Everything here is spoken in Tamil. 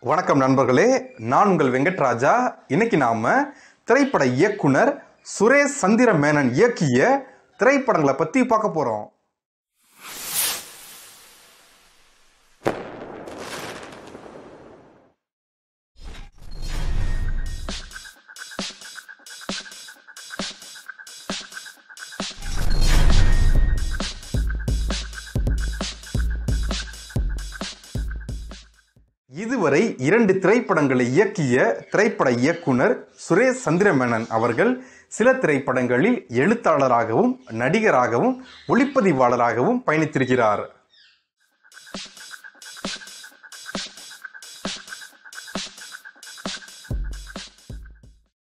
வணக்கம் நண்பர்களே நான் உங்கள் வெங்கட்ராஜா. இன்னைக்கு நாம திரைப்பட இயக்குனர் சுரேஷ் சந்திர மேனன் இயக்கிய திரைப்படங்களை பற்றி பார்க்க போகிறோம் இதுவரை இரண்டு திரைப்படங்களை இயக்கிய திரைப்பட இயக்குனர் சுரேஷ் சந்திரமேனன் அவர்கள் சில திரைப்படங்களில் எழுத்தாளராகவும் நடிகராகவும் ஒளிப்பதிவாளராகவும் பயணித்திருக்கிறார்.